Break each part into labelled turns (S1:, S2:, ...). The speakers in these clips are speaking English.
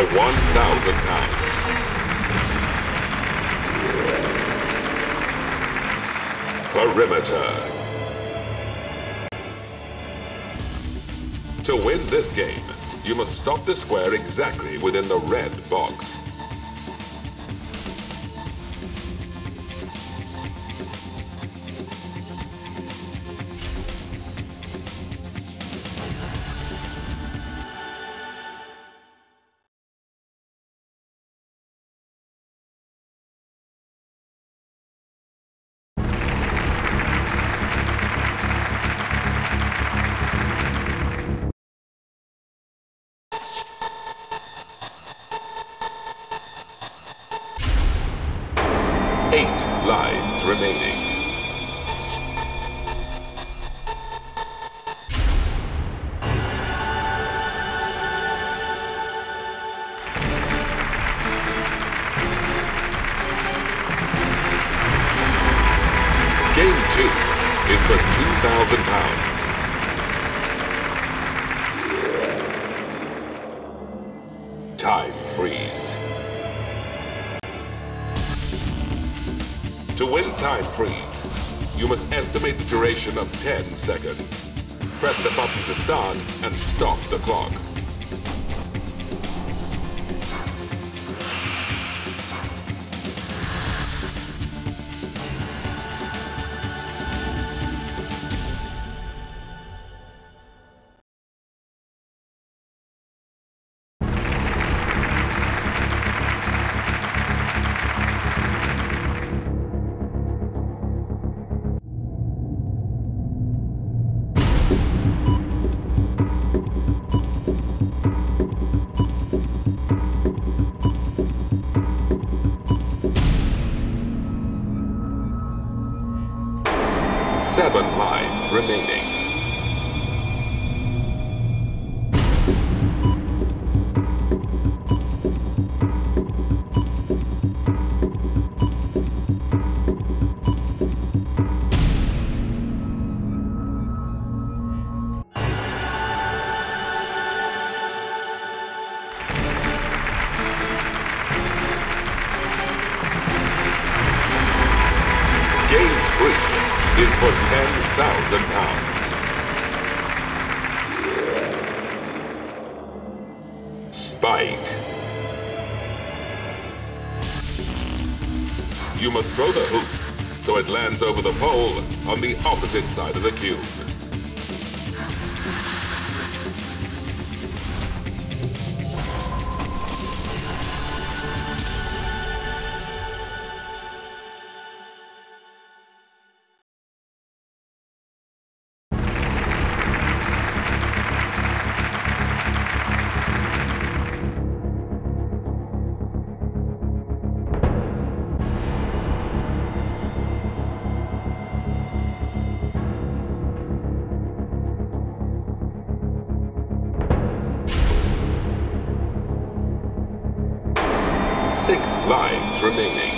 S1: Game for one thousand pounds. Perimeter. To win this game, you must stop the square exactly within the red box. Lives remaining. Press the button to start and stop the clock. Lives the opposite side of the cube. Remaining.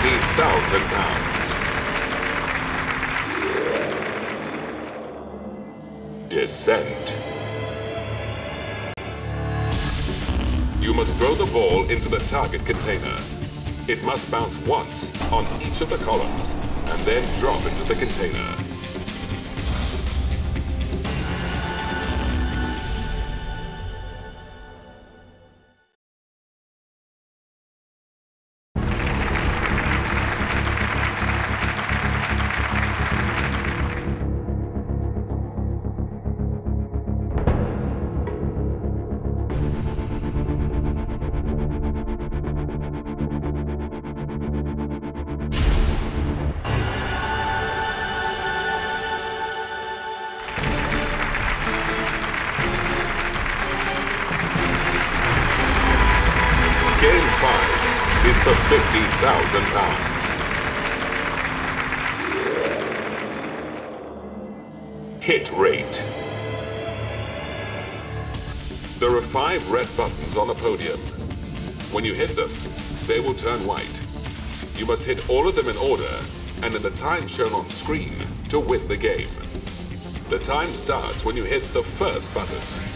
S1: 20,000 pounds. Descent. You must throw the ball into the target container. It must bounce once on each of the columns and then drop into the container. Red buttons on the podium. When you hit them, they will turn white. You must hit all of them in order and in the time shown on screen to win the game. The time starts when you hit the first button.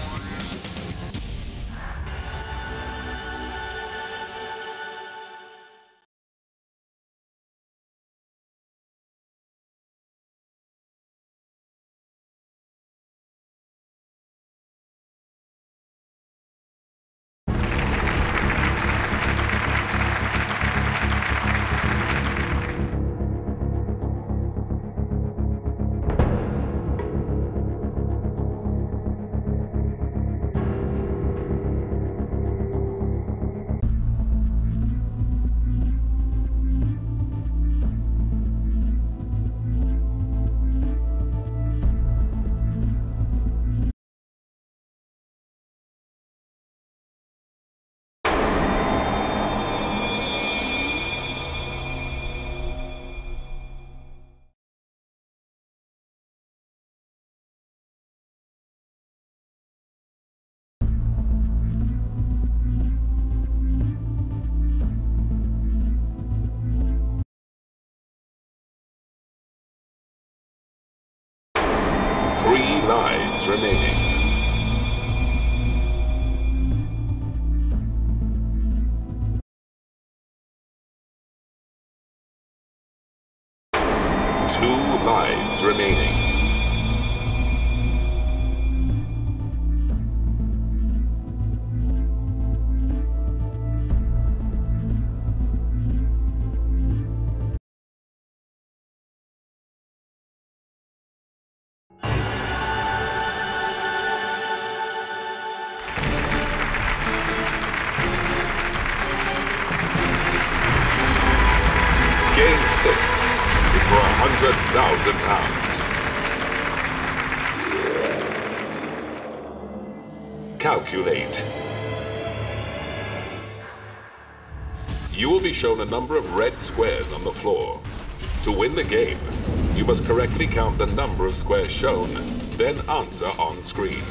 S1: Six is for a hundred thousand pounds. Calculate. You will be shown a number of red squares on the floor. To win the game, you must correctly count the number of squares shown, then answer on screen.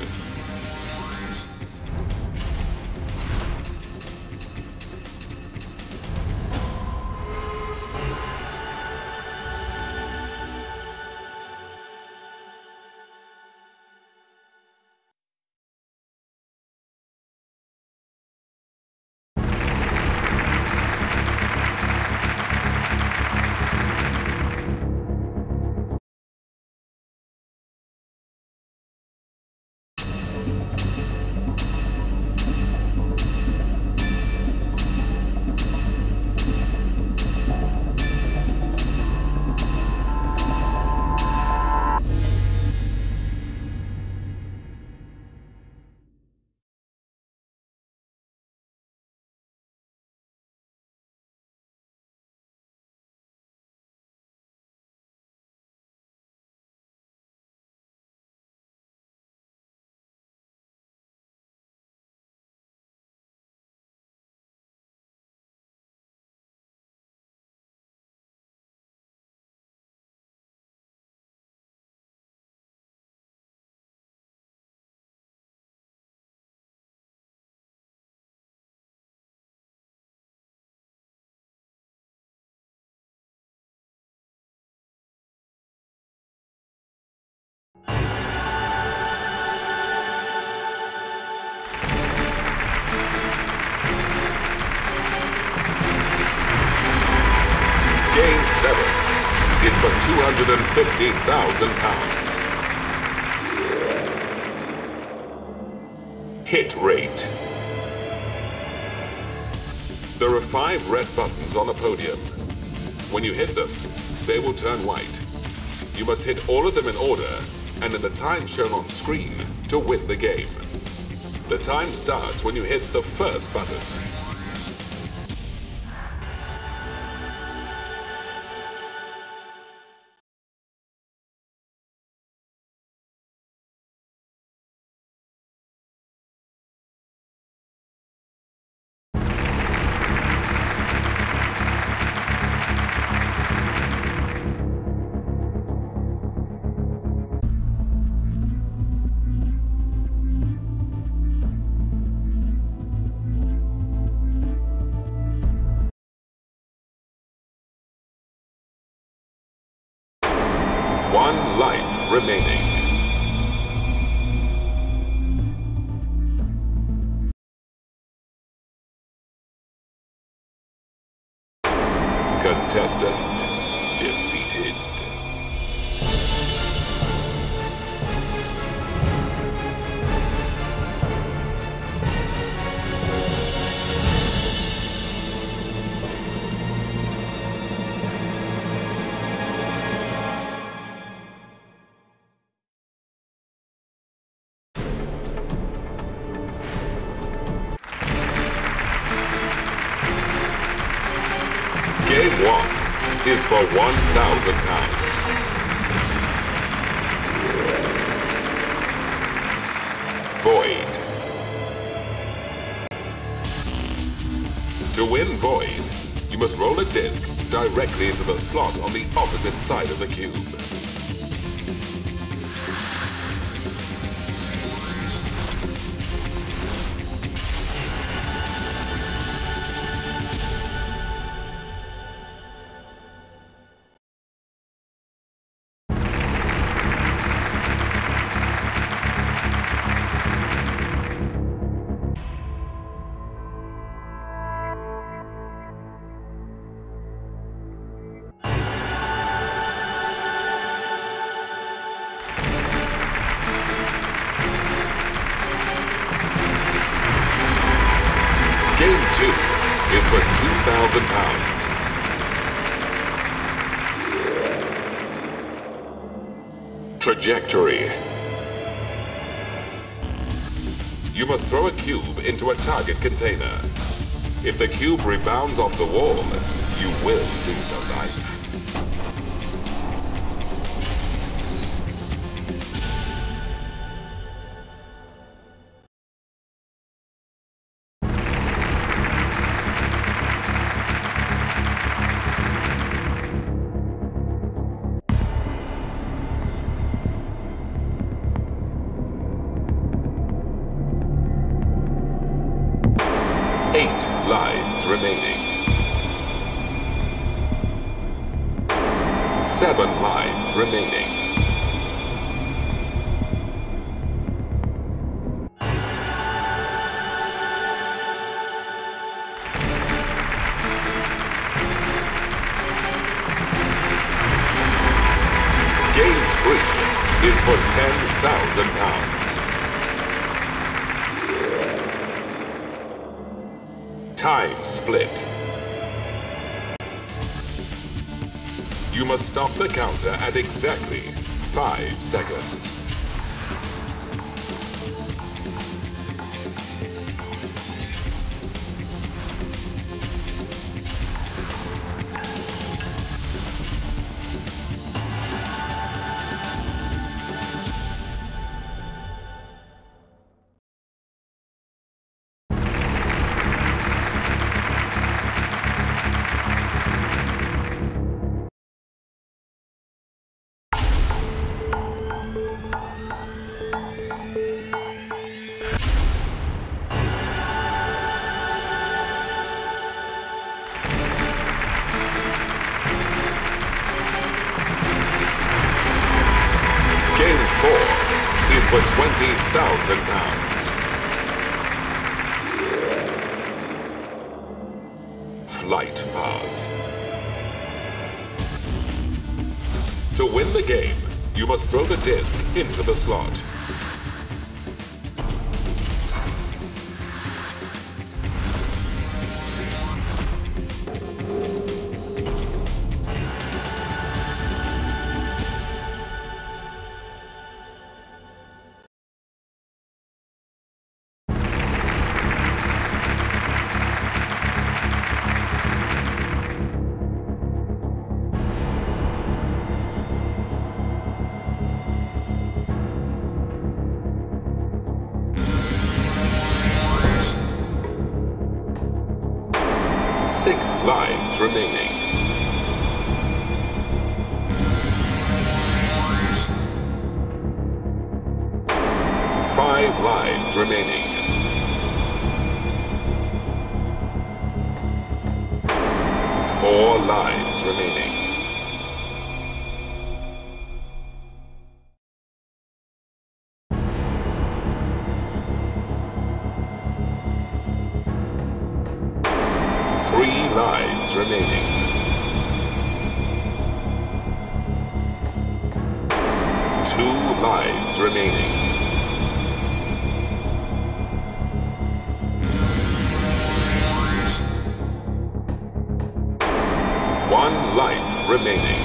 S1: £250,000. Hit rate. There are five red buttons on the podium. When you hit them, they will turn white. You must hit all of them in order and in the time shown on screen to win the game. The time starts when you hit the first button. Remaining. Slot on the opposite side of the cube. Trajectory. You must throw a cube into a target container. If the cube rebounds off the wall, you will lose a life. Is for ten thousand pounds. Time split. You must stop the counter at exactly five seconds. 20,000 pounds. Flight path. To win the game, you must throw the disc into the slot. Six lives remaining. Five lives remaining. Four lives remaining. Remaining.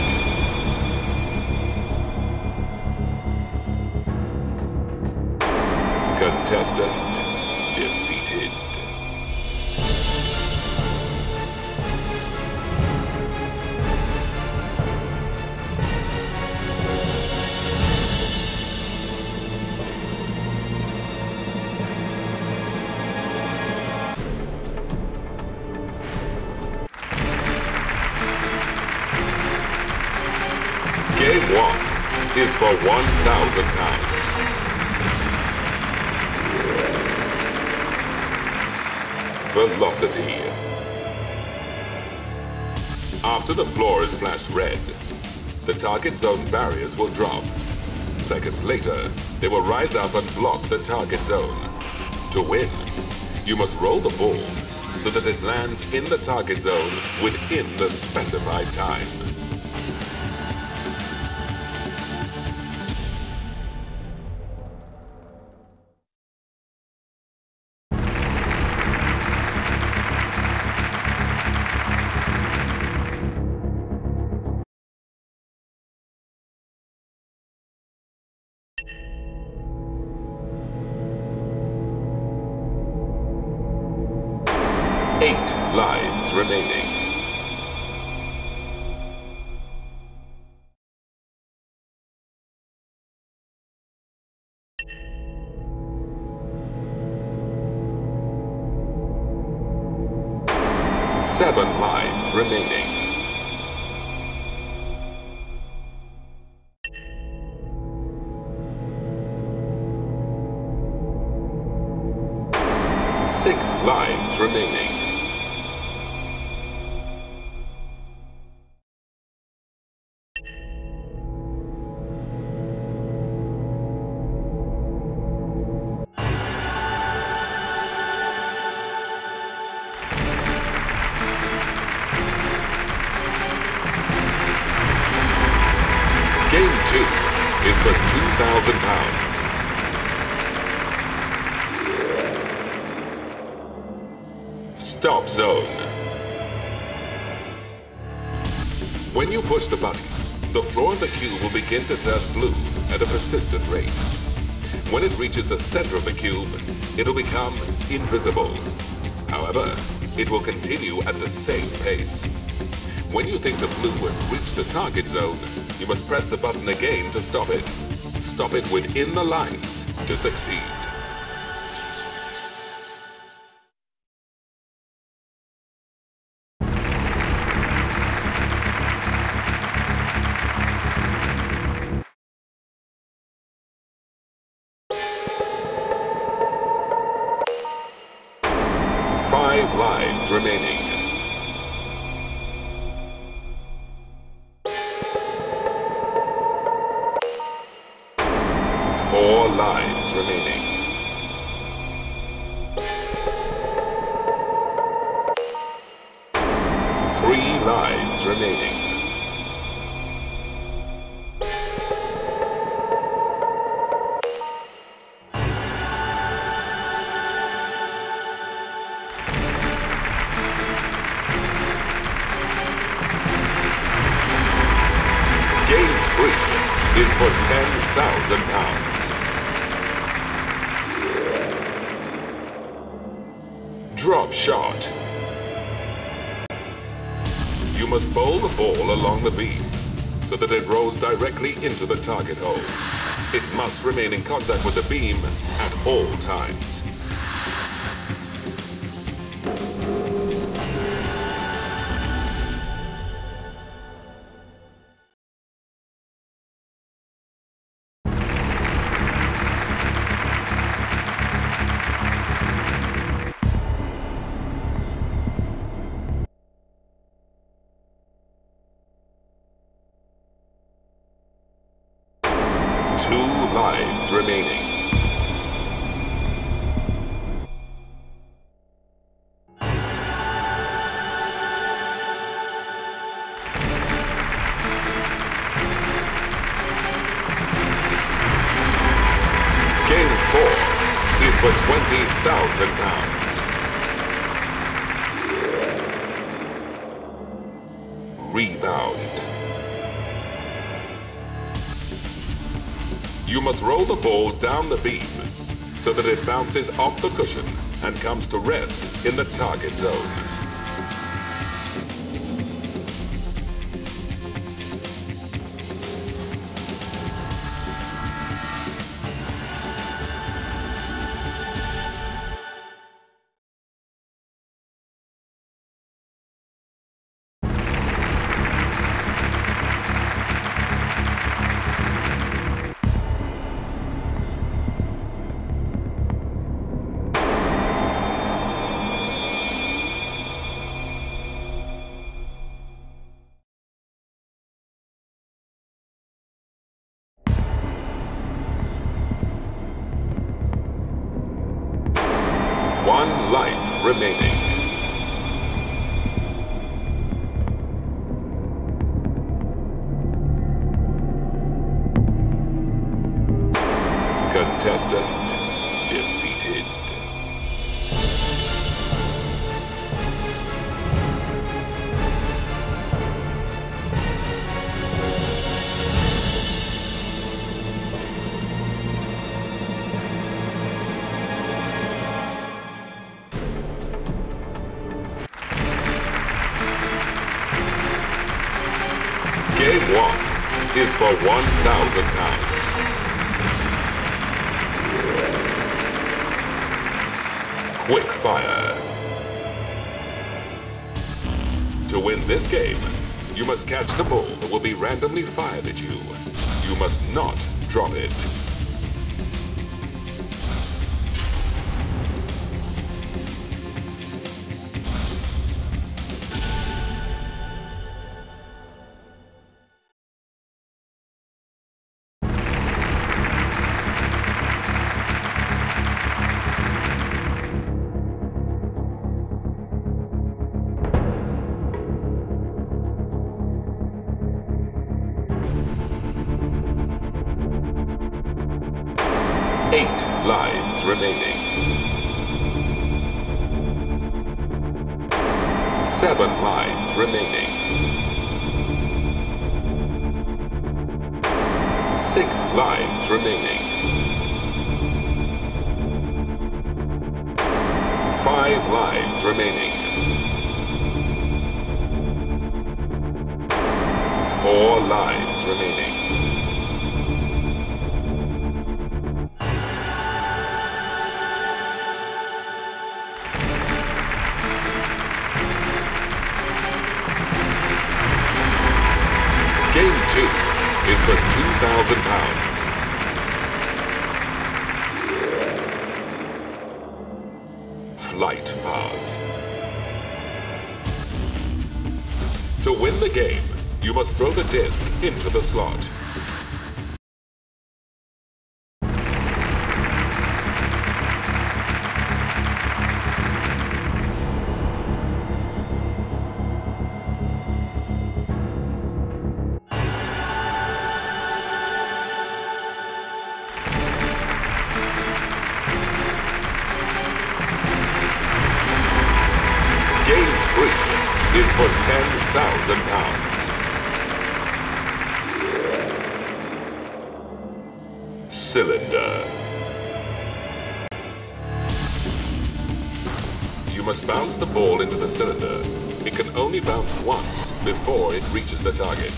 S1: After the floor is flashed red, the target zone barriers will drop. Seconds later, they will rise up and block the target zone. To win, you must roll the ball so that it lands in the target zone within the specified time. Seven lives remaining. Six lives remaining. Stop zone. When you push the button, the floor of the cube will begin to turn blue at a persistent rate. When it reaches the center of the cube, it'll become invisible. However, it will continue at the same pace. When you think the blue has reached the target zone, you must press the button again to stop it. Stop it within the lines to succeed. Lives remaining. Directly into the target hole. It must remain in contact with the beam at all times. Rebound. You must roll the ball down the beam so that it bounces off the cushion and comes to rest in the target zone. Remaining. Quick fire. To win this game, you must catch the ball that will be randomly fired at you. You must not drop it. Seven lives remaining. Six lives remaining. Five lives remaining. Four lives remaining. For 2,000 pounds. Flight path. To win the game, you must throw the disc into the slot. The cylinder. It can only bounce once before it reaches the target.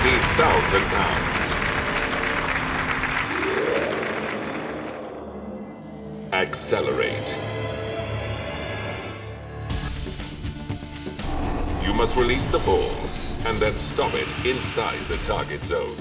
S1: 20,000 pounds. Accelerate. You must release the ball and then stop it inside the target zone.